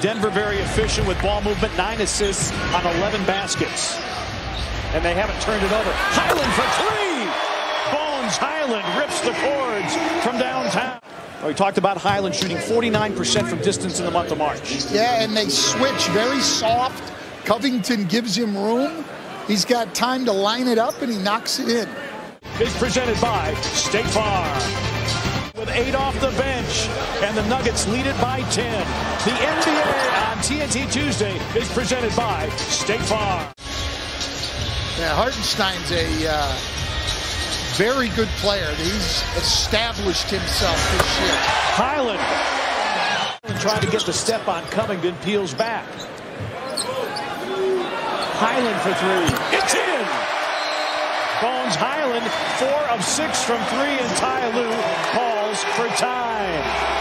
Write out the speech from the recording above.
Denver very efficient with ball movement, nine assists on 11 baskets. And they haven't turned it over. Hyland for three! Bones Hyland rips the cords from downtown. We talked about Hyland shooting 49% from distance in the month of March. Yeah, and they switch very soft. Covington gives him room. He's got time to line it up, and he knocks it in. Is presented by State Farm. Eight off the bench, and the Nuggets lead it by 10. The NBA on TNT Tuesday is presented by State Farm. Yeah, Hartenstein's a uh, very good player. He's established himself this year. Hyland trying to get the step on Covington, peels back. Hyland for three. It's in! Bones Hyland, four of six from three, and Ty Lue calls for time.